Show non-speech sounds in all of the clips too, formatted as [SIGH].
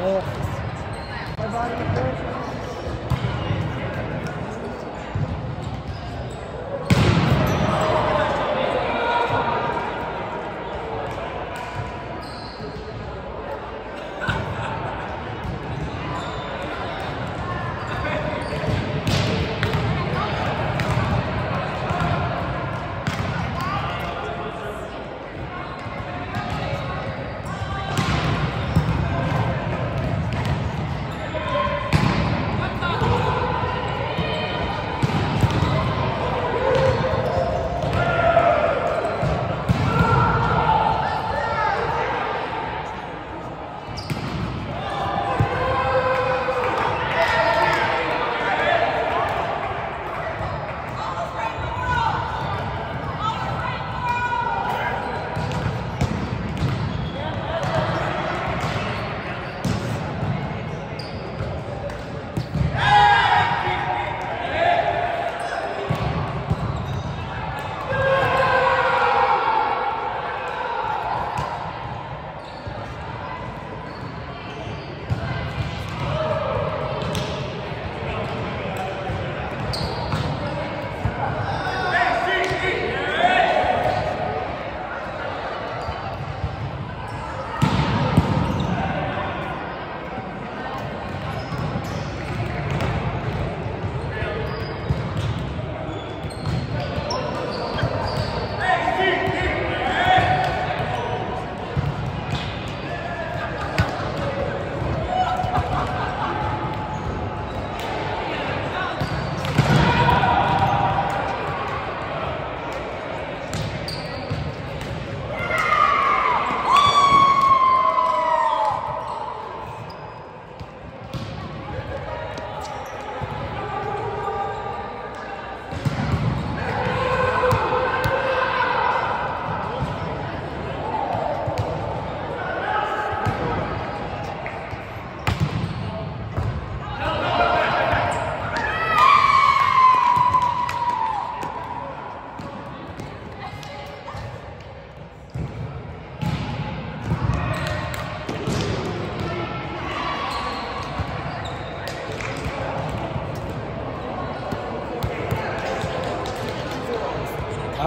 Yeah.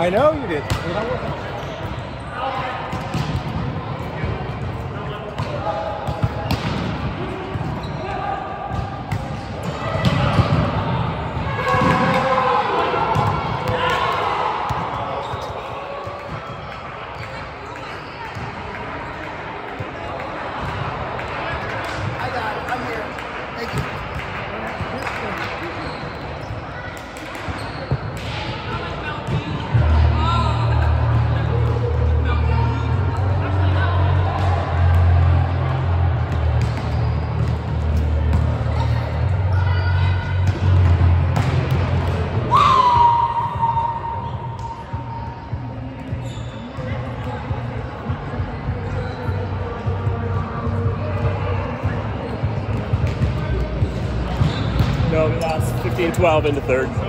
I know you did. 12 into third.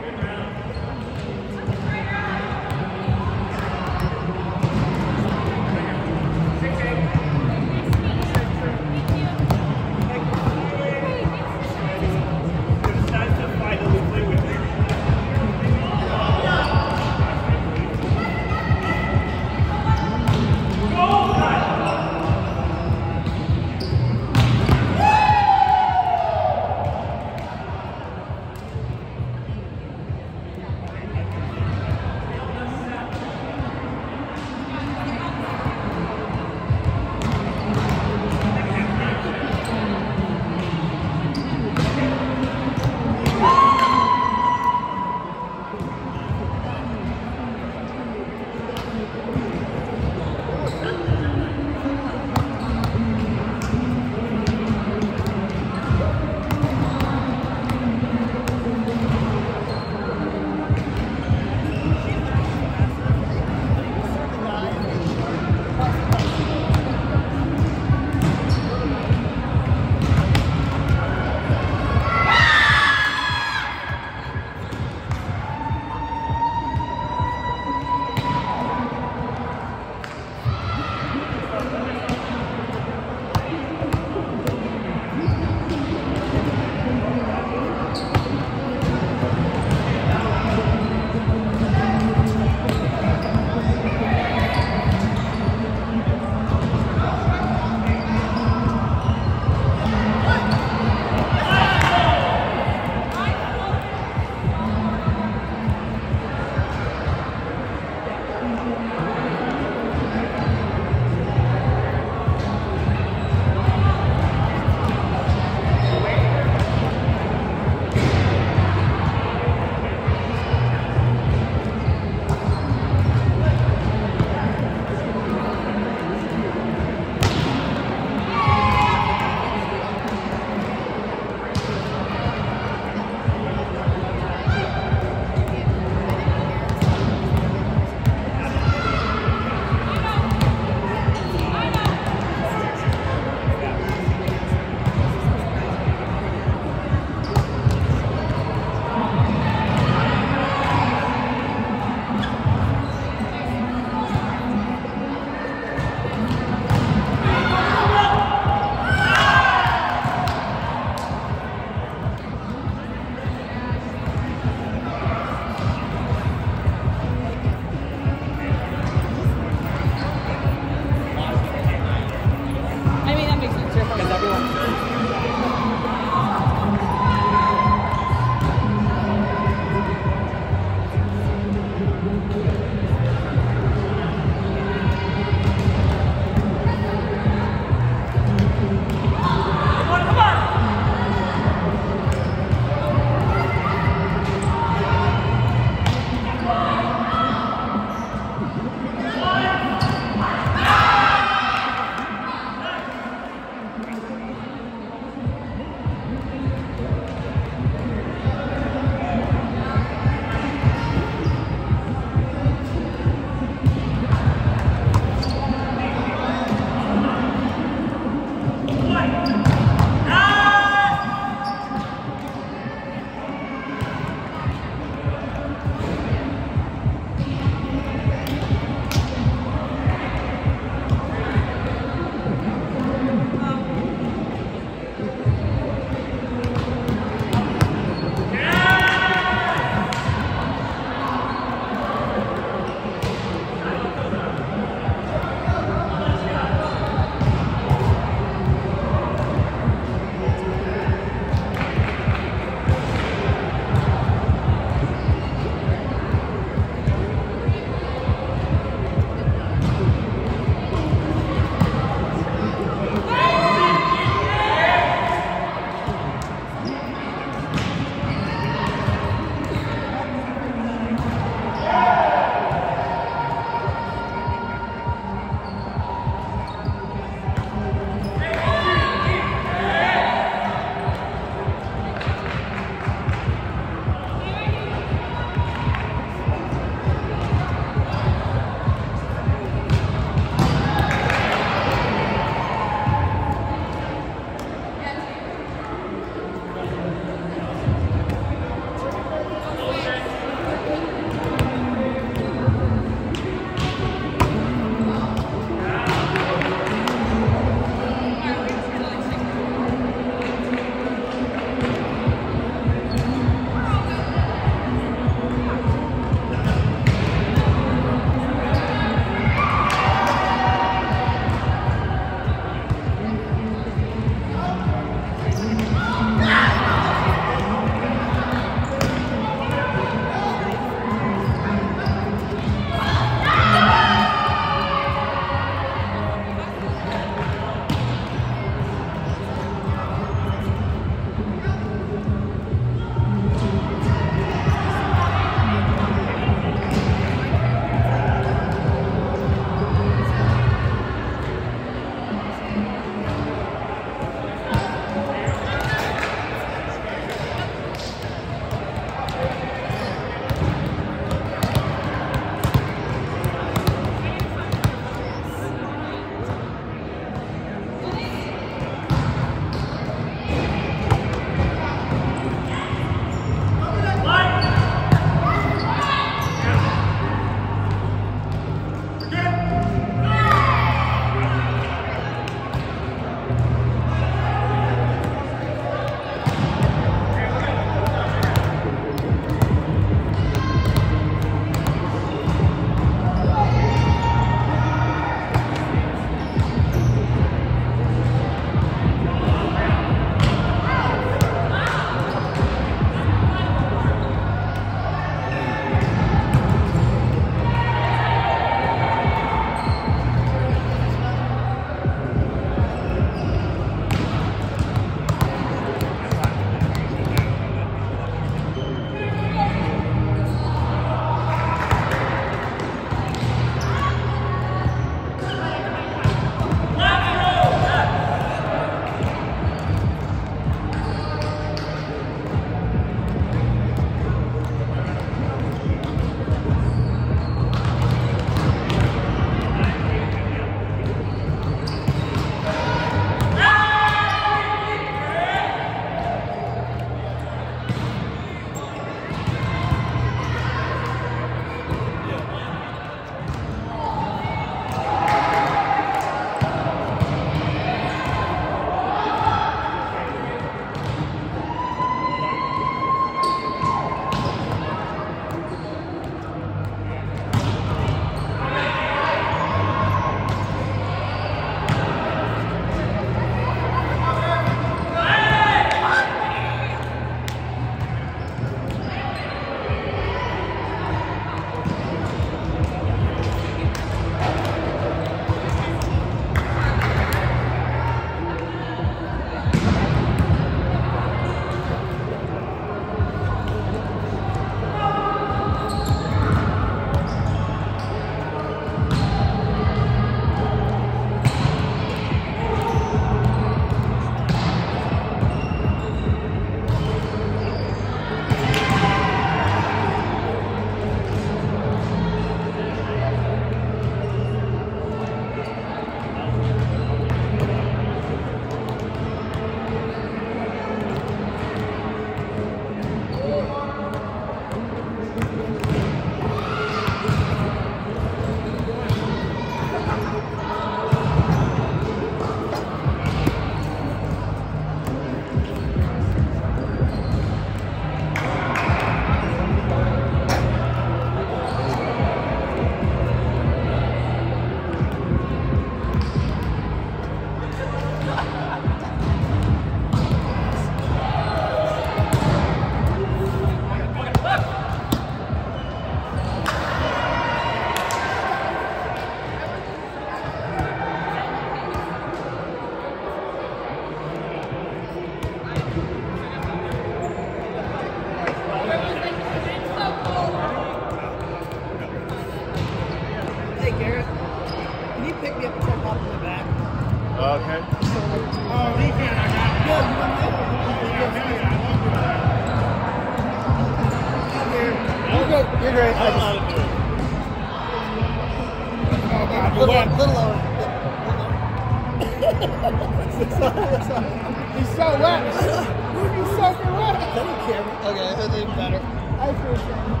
[LAUGHS] he's so wet. He's soaking wet. I don't care. Okay, that's even better. I appreciate it.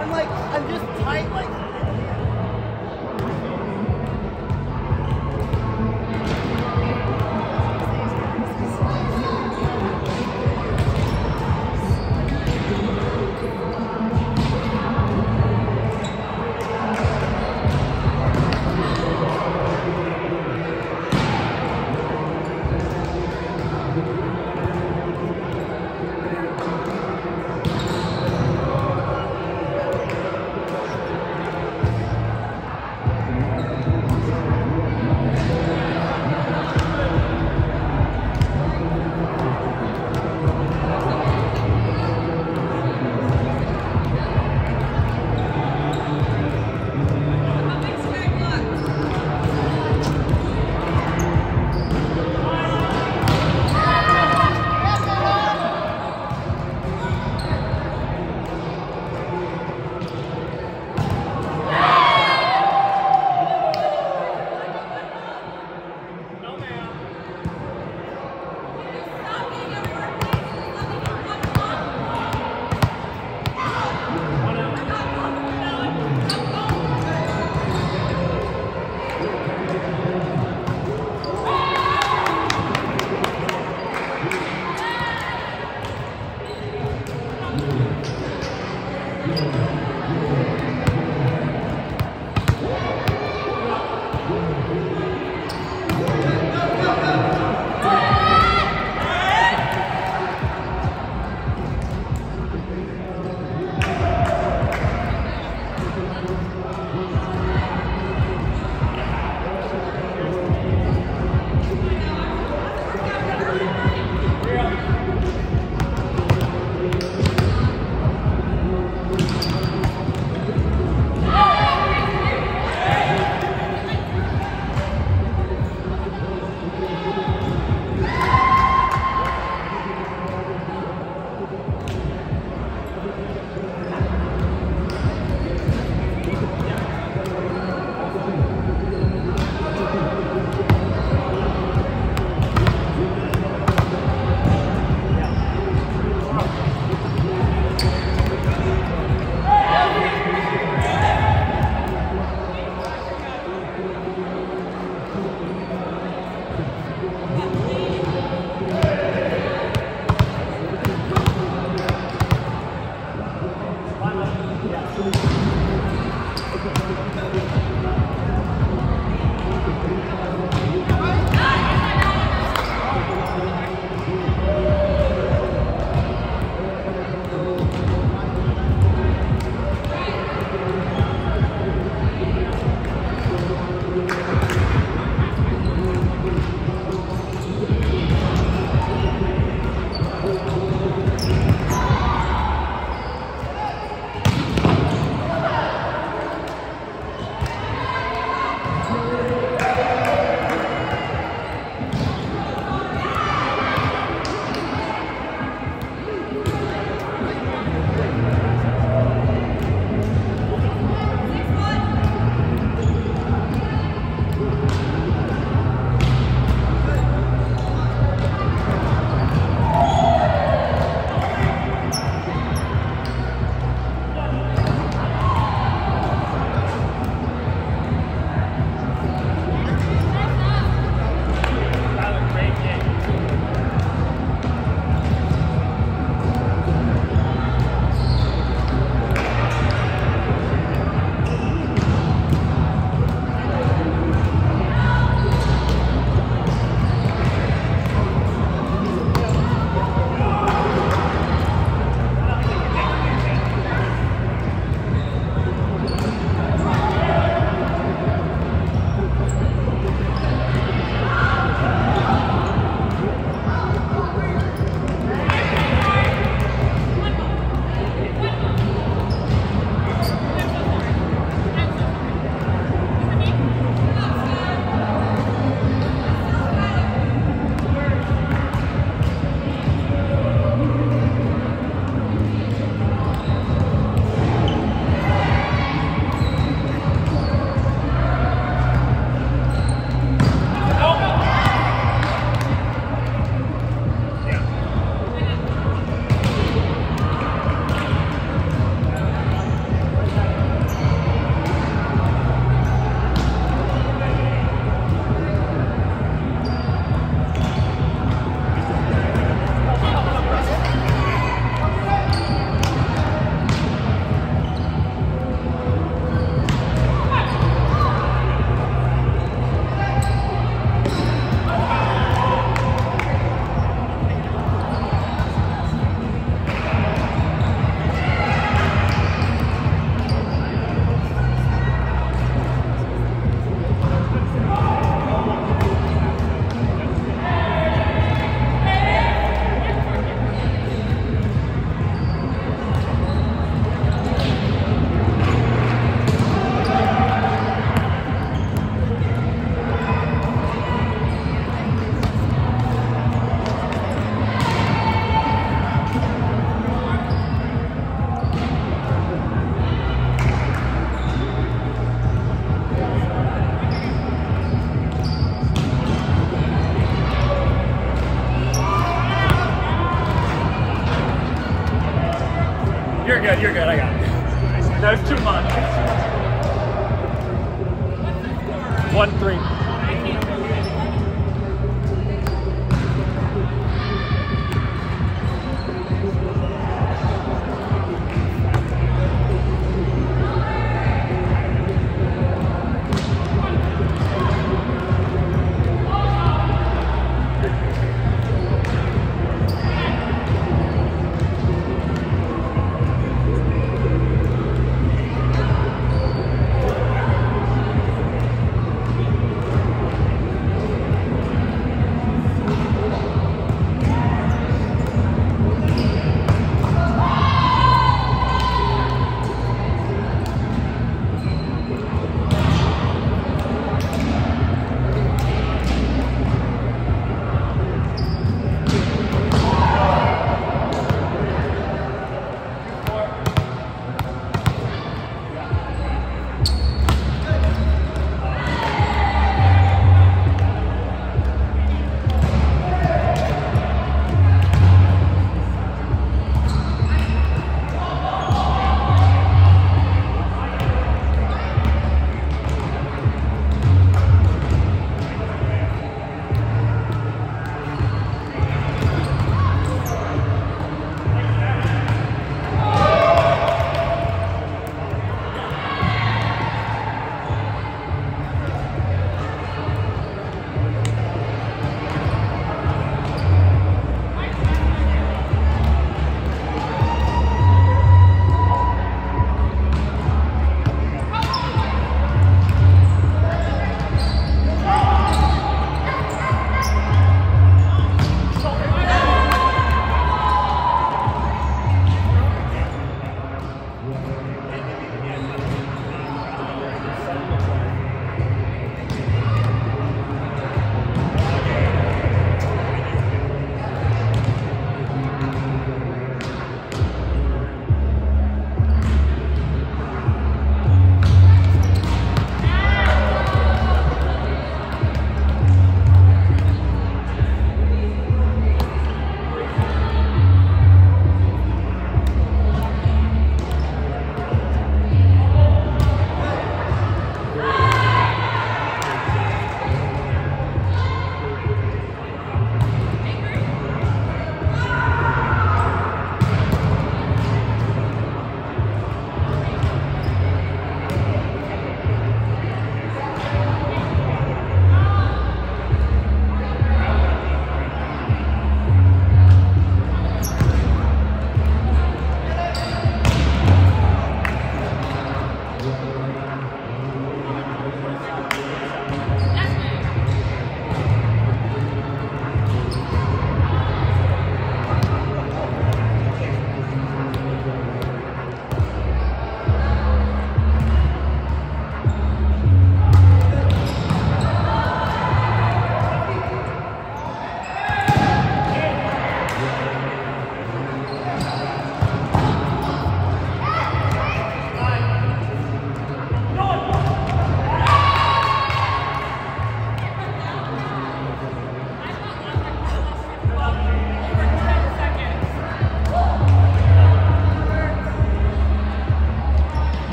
I'm like, I'm just tight, like.